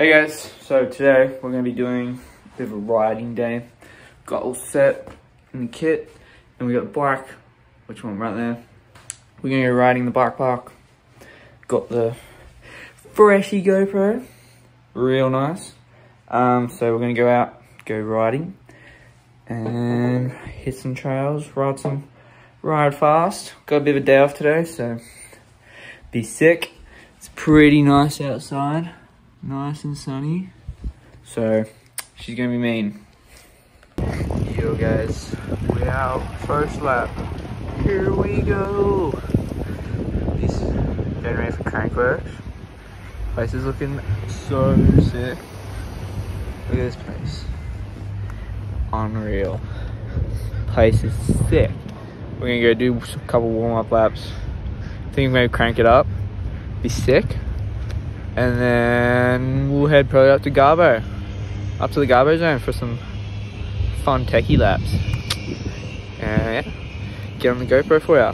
Hey guys, so today we're going to be doing a bit of a riding day. Got all set in the kit, and we got the bike, which one right there. We're going to go riding the bike park. Got the freshy GoPro, real nice. Um, so we're going to go out, go riding, and hit some trails, ride some, ride fast. Got a bit of a day off today, so be sick. It's pretty nice outside nice and sunny. So she's gonna be mean. Yo guys, we out first lap. Here we go. This getting ready for Crankworx. Place is looking so sick. Look at this place. Unreal. Place is sick. We're gonna go do a couple warm up laps. Think maybe crank it up. Be sick and then we'll head probably up to Garbo, up to the Garbo zone for some fun techie laps. And yeah, get on the GoPro for you.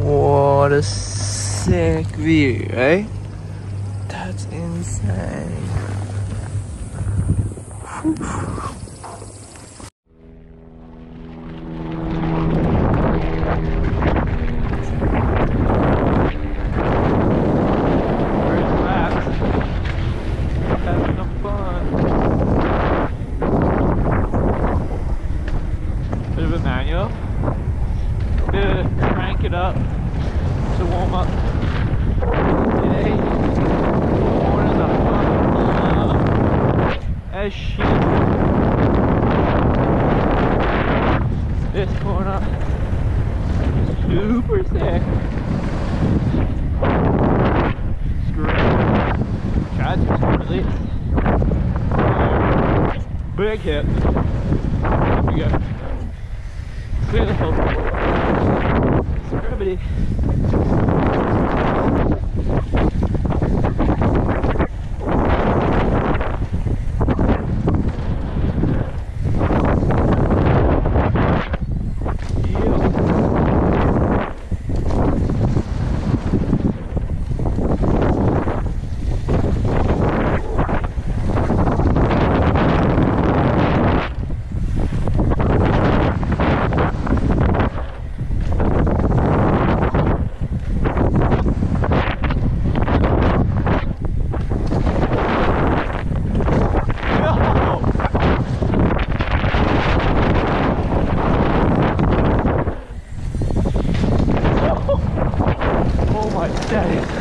What a sick view, eh? That's insane. Whew. this corner. Super sick. Screw. To really. Big hit. Here we go. Clear the. Abri.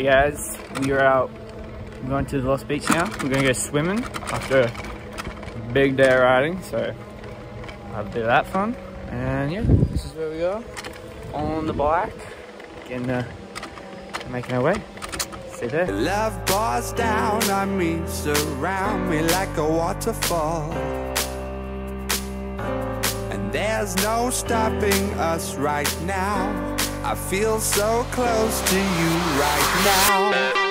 Hey guys, we are out I'm going to the Lost Beach now. We're gonna go swimming after a big day of riding, so have a bit of that fun. And yeah, this is where we are on the bike, getting uh, making our way. See there. Love pours down on me, surround me like a waterfall. And there's no stopping us right now. I feel so close to you right now.